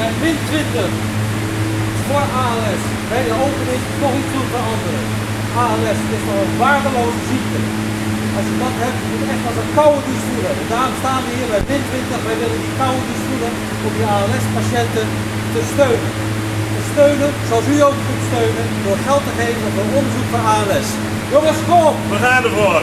met min 20 voor ALS bij de opening nog iets goed veranderen. ALS is nog een waardeloze ziekte. Als je dat hebt, moet je echt als een koude douche voelen. En daarom staan we hier bij min 20. Wij willen die koude douche voelen om die ALS-patiënten te steunen. Te steunen zoals u ook kunt steunen door geld te geven voor onderzoek voor ALS. Jongens, kom! We gaan ervoor!